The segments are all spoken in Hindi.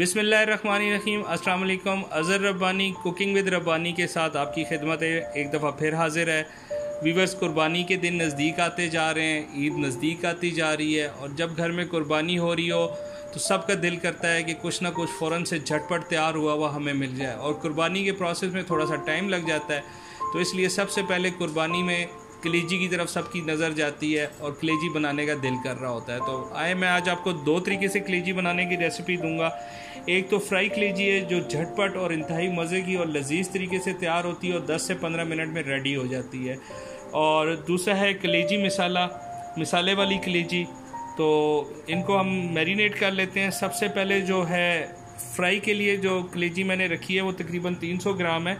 बिसमीम अस्सलाम अज़र रब्बानी, कुकिंग विद रब्बानी के साथ आपकी खिदमत एक दफ़ा फिर हाजिर है। वीवर्स कुर्बानी के दिन नज़दीक आते जा रहे हैं। ईद नज़दीक आती जा रही है और जब घर में कुर्बानी हो रही हो तो सबका दिल करता है कि कुछ ना कुछ फ़ौर से झटपट तैयार हुआ हुआ हमें मिल जाए। और कुर्बानी के प्रोसेस में थोड़ा सा टाइम लग जाता है। तो इसलिए सबसे पहले कुर्बानी में कलेजी की तरफ़ सबकी नज़र जाती है और कलेजी बनाने का दिल कर रहा होता है। तो आए, मैं आज आपको दो तरीके से कलेजी बनाने की रेसिपी दूँगा। एक तो फ्राई कलेजी है, जो झटपट और इंतहाई मज़े की और लजीज तरीके से तैयार होती है और 10 से 15 मिनट में रेडी हो जाती है। और दूसरा है कलेजी मिसाला, मिसाले वाली कलेजी। तो इनको हम मैरिनेट कर लेते हैं। सबसे पहले जो है फ्राई के लिए जो कलेजी मैंने रखी है, वो तकरीबन 300 ग्राम है।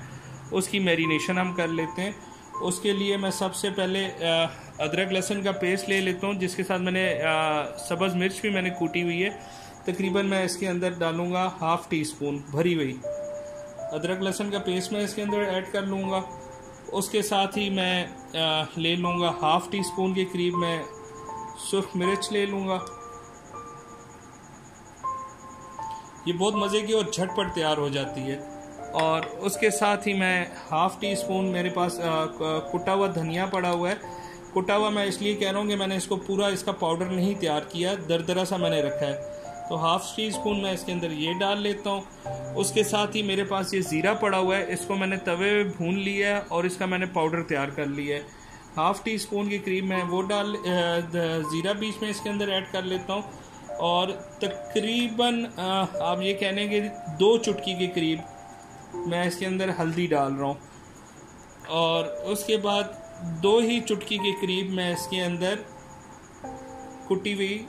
उसकी मैरिनेशन हम कर लेते हैं। उसके लिए मैं सबसे पहले अदरक लहसुन का पेस्ट ले लेता हूँ, जिसके साथ मैंने सब्ज़ मिर्च भी मैंने कूटी हुई है। तकरीबन मैं इसके अंदर डालूँगा हाफ़ टी स्पून भरी हुई। अदरक लहसुन का पेस्ट मैं इसके अंदर ऐड कर लूँगा। उसके साथ ही मैं ले लूँगा हाफ़ टी स्पून के करीब मैं सुर्ख मिर्च ले लूँगा। ये बहुत मज़े की और झटपट तैयार हो जाती है। और उसके साथ ही मैं हाफ़ टी स्पून मेरे पास कुटा हुआ धनिया पड़ा हुआ है। कुटा हुआ मैं इसलिए कह रहा हूँ कि मैंने इसको पूरा इसका पाउडर नहीं तैयार किया, दरदरा सा मैंने रखा है। तो हाफ़ टी स्पून मैं इसके अंदर ये डाल लेता हूँ। उसके साथ ही मेरे पास ये ज़ीरा पड़ा हुआ है, इसको मैंने तवे में भून लिया है और इसका मैंने पाउडर तैयार कर लिया है। हाफ़ टी स्पून के करीब मैं वो डाल ज़ीरा बीच में इसके अंदर ऐड कर लेता हूँ। और तकरीबन आप ये कहने के दो चुटकी के करीब मैं इसके अंदर हल्दी डाल रहा हूँ। और उसके बाद दो ही चुटकी के करीब मैं इसके अंदर कुटी हुई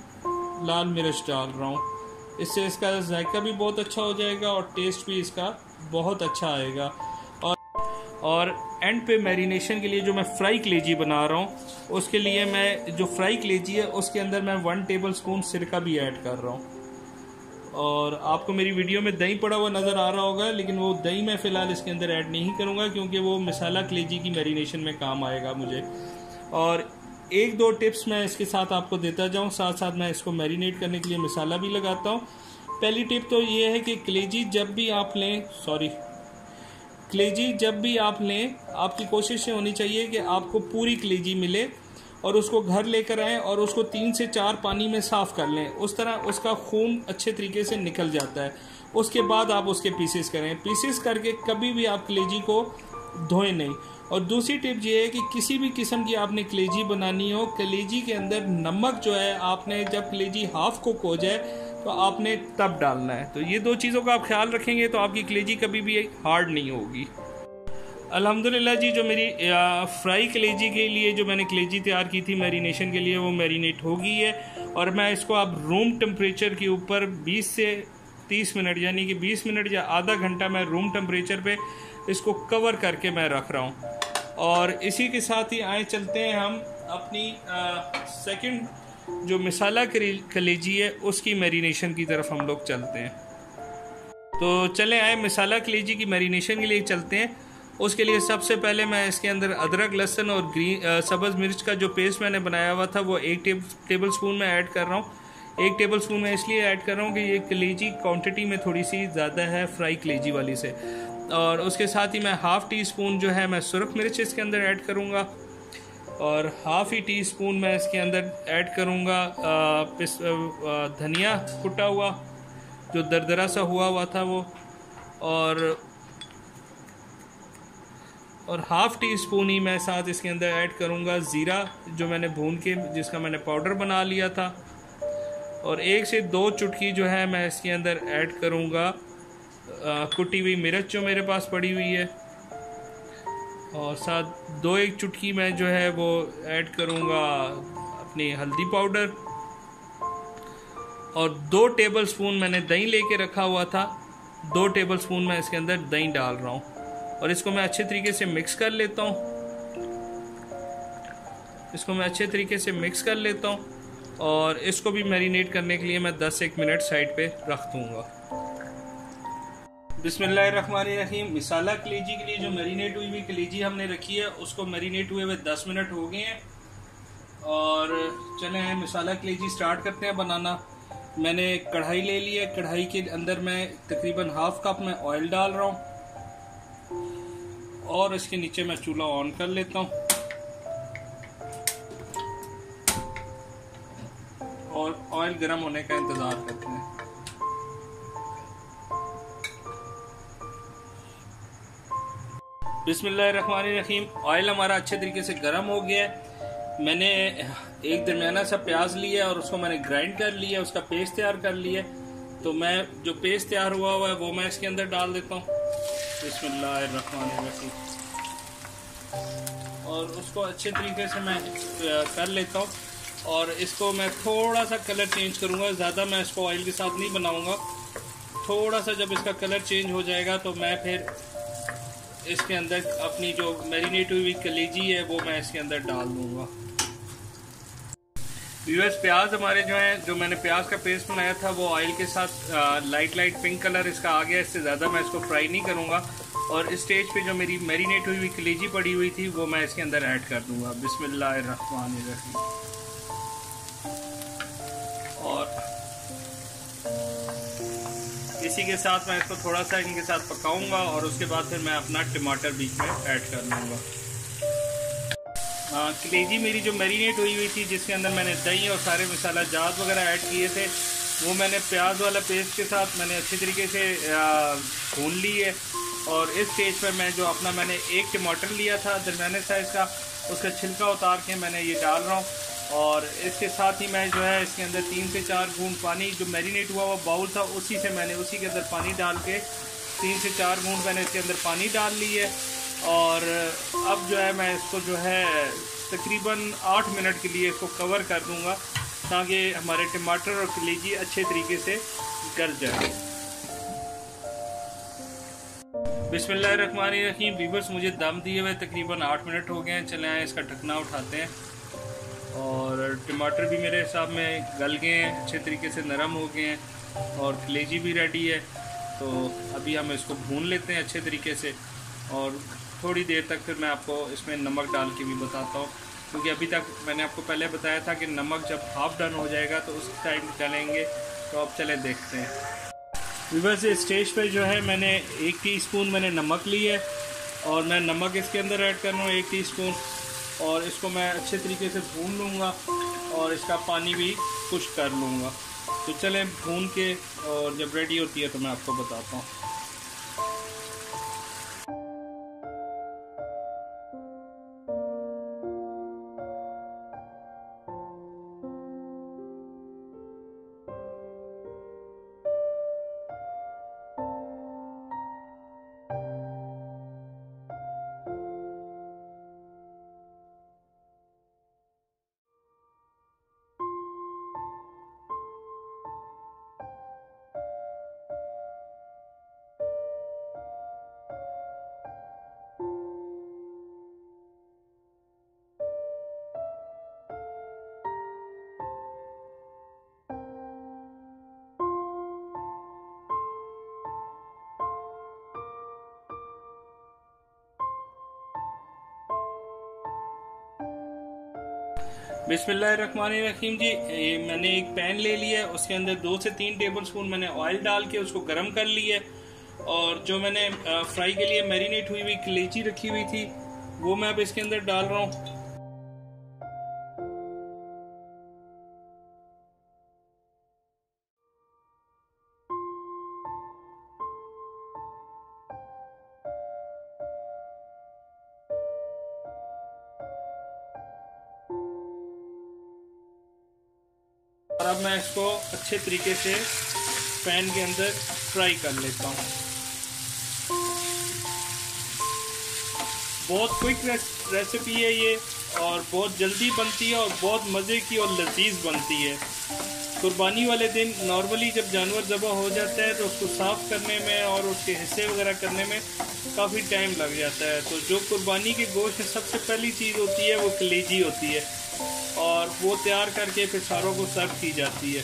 लाल मिर्च डाल रहा हूँ। इससे इसका जायका भी बहुत अच्छा हो जाएगा और टेस्ट भी इसका बहुत अच्छा आएगा। और और एंड पे मैरिनेशन के लिए जो मैं फ्राई कलेजी बना रहा हूँ, उसके लिए मैं, जो फ्राई कलेजी है, उसके अंदर मैं वन टेबल स्पून सिरका भी ऐड कर रहा हूँ। और आपको मेरी वीडियो में दही पड़ा हुआ नज़र आ रहा होगा, लेकिन वो दही मैं फ़िलहाल इसके अंदर ऐड नहीं करूँगा, क्योंकि वो मिसाला कलेजी की मैरिनेशन में काम आएगा मुझे। और एक दो टिप्स मैं इसके साथ आपको देता जाऊँ साथ साथ मैं इसको मैरिनेट करने के लिए मिसाला भी लगाता हूँ। पहली टिप तो ये है कि कलेजी जब भी आप लें सॉरी कलेजी जब भी आप लें, आपकी कोशिश होनी चाहिए कि आपको पूरी कलेजी मिले। और उसको घर लेकर आएँ और उसको तीन से चार पानी में साफ़ कर लें। उस तरह उसका खून अच्छे तरीके से निकल जाता है। उसके बाद आप उसके पीसेस करें। पीसेस करके कभी भी आप कलेजी को धोएँ नहीं। और दूसरी टिप ये है कि किसी भी किस्म की आपने कलेजी बनानी हो कलेजी के अंदर नमक जो है, आपने जब कलेजी हाफ़ कुक हो जाए तो आपने तब डालना है। तो ये दो चीज़ों का आप ख्याल रखेंगे तो आपकी कलेजी कभी भी हार्ड नहीं होगी। अल्हम्दुलिल्लाह जी, जो मेरी फ्राई कलेजी के लिए जो मैंने कलेजी तैयार की थी मैरिनेशन के लिए, वो मैरिनेट हो गई है। और मैं इसको अब रूम टेम्परेचर के ऊपर 20 से 30 मिनट, यानी कि 20 मिनट या आधा घंटा मैं रूम टेम्परेचर पे इसको कवर करके मैं रख रहा हूँ। और इसी के साथ ही आए, चलते हैं हम अपनी सेकंड जो मिसाला कलेजी है, उसकी मैरिनेशन की तरफ़ हम लोग चलते हैं। तो चले आए मिसाला कलेजी की मैरिनेशन के लिए, चलते हैं। उसके लिए सबसे पहले मैं इसके अंदर अदरक लहसन और ग्रीन सब्ज़ मिर्च का जो पेस्ट मैंने बनाया हुआ था वो एक टेब, टेबल स्पून में ऐड कर रहा हूँ। एक टेबल स्पून में इसलिए ऐड कर रहा हूँ कि ये कलेजी क्वांटिटी में थोड़ी सी ज़्यादा है फ्राई कलेजी वाली से। और उसके साथ ही मैं हाफ़ टी स्पून जो है मैं सुरख मिर्च इसके अंदर ऐड करूँगा। और हाफ़ ही टी स्पून मैं इसके अंदर ऐड करूँगा धनिया कुटा हुआ जो दरदरा सा हुआ हुआ था वो। और और हाफ़ टी स्पून ही मैं साथ इसके अंदर ऐड करूँगा ज़ीरा, जो मैंने भून के, जिसका मैंने पाउडर बना लिया था। और एक से दो चुटकी जो है मैं इसके अंदर ऐड करूँगा कुटी हुई मिर्च जो मेरे पास पड़ी हुई है। और साथ दो एक चुटकी मैं जो है वो ऐड करूँगा अपनी हल्दी पाउडर और दो टेबल स्पून मैंने दही लेके रखा हुआ था। दो टेबल स्पून मैं इसके अंदर दही डाल रहा हूँ। और इसको मैं अच्छे तरीके से मिक्स कर लेता हूँ। इसको मैं अच्छे तरीके से मिक्स कर लेता हूँ और इसको भी मैरिनेट करने के लिए मैं 10 एक मिनट साइड पे रख दूँगा। बिस्मिल्लाहिर्रहमानिर्रहीम, मिसाला कलेजी के लिए जो मैरिनेट हुई हुई कलेजी हमने रखी है, उसको मैरिनेट हुए हुए 10 मिनट हो गए हैं। और चले हैं मिसाला कलेजी स्टार्ट करते हैं बनाना। मैंने कढ़ाई ले ली है। कढ़ाई के अंदर मैं तकरीबन हाफ़ कप में ऑयल डाल रहा हूँ। और इसके नीचे मैं चूल्हा ऑन कर लेता हूँ। और ऑयल गर्म होने का इंतज़ार करते हैं। बिस्मिल्लाहिर्रहमानिर्रहीम ऑयल हमारा अच्छे तरीके से गर्म हो गया है। मैंने एक दरमियाना सा प्याज लिया और उसको मैंने ग्राइंड कर लिया उसका पेस्ट तैयार कर लिया तो मैं, जो पेस्ट तैयार हुआ हुआ है, वो मैं इसके अंदर डाल देता हूँ। बिस्मिल्लाहिर्रहमानिर्रहीम। और उसको अच्छे तरीके से मैं कर लेता हूँ। और इसको मैं थोड़ा सा कलर चेंज करूँगा। ज़्यादा मैं इसको ऑयल के साथ नहीं बनाऊँगा। थोड़ा सा जब इसका कलर चेंज हो जाएगा तो मैं फिर इसके अंदर अपनी जो मैरिनेट हुई कलेजी है, वो मैं इसके अंदर डाल दूँगा। व्यूअर्स प्याज हमारे जो है जो मैंने प्याज का पेस्ट बनाया था वो ऑयल के साथ आ, लाइट लाइट पिंक कलर इसका आ गया इससे ज़्यादा मैं इसको फ्राई नहीं करूँगा। और स्टेज पे जो मेरी मैरिनेट हुई हुई कलेजी पड़ी हुई थी वो मैं इसके अंदर ऐड कर दूँगा। बिस्मिल्लाहिर्रहमानिर्रहीम। और इसी के साथ मैं इसको थोड़ा सा इनके साथ पकाऊँगा और उसके बाद फिर मैं अपना टमाटर बीच में ऐड कर लूँगा। कलेजी मेरी जो मैरिनेट हुई हुई थी, जिसके अंदर मैंने दही और सारे मसाला जात वगैरह ऐड किए थे, वो मैंने प्याज वाला पेस्ट के साथ मैंने अच्छी तरीके से भून ली है। और इस स्टेज पर मैं जो अपना मैंने एक टमाटर लिया था, दरमियाने साइज़ का, उसका छिलका उतार के मैंने ये डाल रहा हूँ। और इसके साथ ही मैं जो है, इसके अंदर तीन से चार बूंद पानी जो मैरिनेट हुआ हुआ बाउल था, उसी से मैंने उसी के अंदर पानी डाल के, तीन से चार बूंद मैंने इसके अंदर पानी डाल ली है। और अब जो है मैं इसको जो है तकरीबन आठ मिनट के लिए इसको कवर कर दूँगा ताकि हमारे टमाटर और कलेजी अच्छे तरीके से गल जाए। बिस्मिल्लाहिर्रहमानिर्रहीम। वीवर्स मुझे दम दिए हुए तकरीबन आठ मिनट हो गए हैं। चले आए, इसका ढकना उठाते हैं। और टमाटर भी मेरे हिसाब में गल गए हैं, अच्छे तरीके से नरम हो गए हैं और कलेजी भी रेडी है। तो अभी हम इसको भून लेते हैं अच्छे तरीके से। और थोड़ी देर तक फिर मैं आपको इसमें नमक डाल के भी बताता हूँ, क्योंकि अभी तक मैंने आपको पहले बताया था कि नमक जब हाफ़ डन हो जाएगा तो उस टाइम डालेंगे तो आप चले देखते हैं। विवर्स स्टेज पर जो है, मैंने एक टीस्पून मैंने नमक ली है, और मैं नमक इसके अंदर ऐड कर रहा हूँ एक टीस्पून और इसको मैं अच्छे तरीके से भून लूँगा, और इसका पानी भी कुछ कर लूँगा। तो चलें भून के, और जब रेडी होती है तो मैं आपको बताता हूँ। बिस्मिल्लाहिर्रहमानिर्रहीम जी, ये मैंने एक पैन ले लिया है, उसके अंदर दो से तीन टेबल स्पून मैंने ऑयल डाल के उसको गर्म कर लिया है। और जो मैंने फ्राई के लिए मैरिनेट हुई हुई कलेची रखी हुई थी, वो मैं अब इसके अंदर डाल रहा हूँ। अब मैं इसको अच्छे तरीके से पैन के अंदर फ्राई कर लेता हूँ। बहुत क्विक रेसिपी है ये और बहुत जल्दी बनती है और बहुत मज़े की और लजीज बनती है। कुर्बानी वाले दिन नॉर्मली जब जानवर ज़बह हो जाता है तो उसको साफ़ करने में और उसके हिस्से वगैरह करने में काफ़ी टाइम लग जाता है। तो जो कुर्बानी के गोश्त में सबसे पहली चीज़ होती है वो कलेजी होती है। और वो तैयार करके फिर सारों को सर्व की जाती है।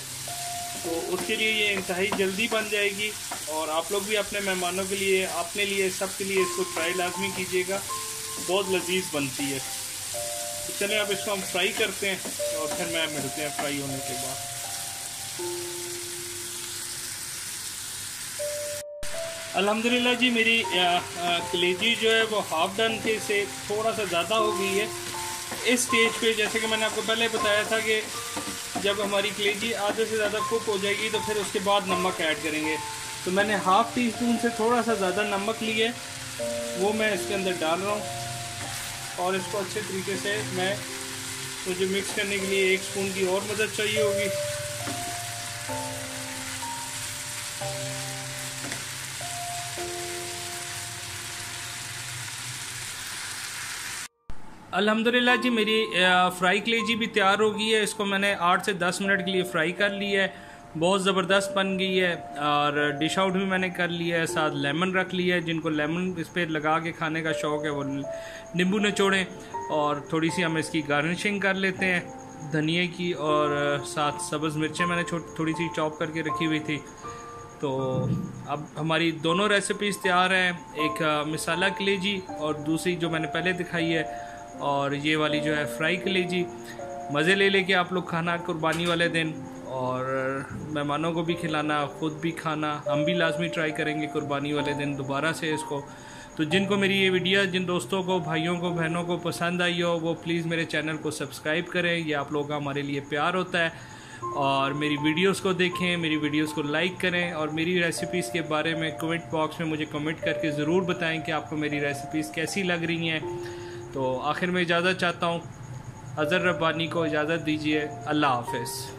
तो उसके लिए ये इंतहाई जल्दी बन जाएगी और आप लोग भी अपने मेहमानों के लिए अपने लिए सब के लिए इसको ट्राई लाजमी कीजिएगा। बहुत लजीज बनती है। तो चले अब इसको हम फ्राई करते हैं और फिर मैं मिलते हैं फ्राई होने के बाद। अल्हम्दुलिल्लाह जी, मेरी कलेजी जो है वो हाफ़ डन के से थोड़ा सा ज़्यादा हो गई है। इस स्टेज पे जैसे कि मैंने आपको पहले बताया था कि जब हमारी कलेजी आधे से ज़्यादा कुक हो जाएगी तो फिर उसके बाद नमक ऐड करेंगे। तो मैंने हाफ़ टी स्पून से थोड़ा सा ज़्यादा नमक लिए वो मैं इसके अंदर डाल रहा हूँ। और इसको अच्छे तरीके से मैं मुझे मिक्स करने के लिए एक स्पून की और मदद चाहिए होगी। अल्हम्दुलिल्लाह जी, मेरी फ्राई कलेजी भी तैयार हो गई है। इसको मैंने आठ से दस मिनट के लिए फ्राई कर ली है। बहुत ज़बरदस्त बन गई है और डिश आउट भी मैंने कर लिया है, साथ लेमन रख लिया है। जिनको लेमन इस पर लगा के खाने का शौक़ है, वो नींबू नचोड़ें और थोड़ी सी हम इसकी गार्निशिंग कर लेते हैं धनिए की और साथ सब्ज़ मिर्चें मैंने थोड़ी सी चॉप करके रखी हुई थी। तो अब हमारी दोनों रेसिपीज़ तैयार हैं। एक मिसाला कलेजी और दूसरी जो मैंने पहले दिखाई है और ये वाली जो है फ्राई कलेजी मज़े ले लेके आप लोग खाना, कुर्बानी वाले दिन। और मेहमानों को भी खिलाना, ख़ुद भी खाना, हम भी लाजमी ट्राई करेंगे कुर्बानी वाले दिन दोबारा से इसको। तो जिनको मेरी ये वीडियो जिन दोस्तों को, भाइयों को, बहनों को पसंद आई हो, वो प्लीज़ मेरे चैनल को सब्सक्राइब करें। ये आप लोगों का हमारे लिए प्यार होता है। और मेरी वीडियोस को देखें, मेरी वीडियोस को लाइक करें। और मेरी रेसिपीज़ के बारे में कमेंट बॉक्स में मुझे कमेंट करके ज़रूर बताएँ कि आपको मेरी रेसिपीज़ कैसी लग रही हैं। तो आखिर में इजाज़त चाहता हूँ। अज़र रब्बानी को इजाज़त दीजिए। अल्लाह हाफिज़।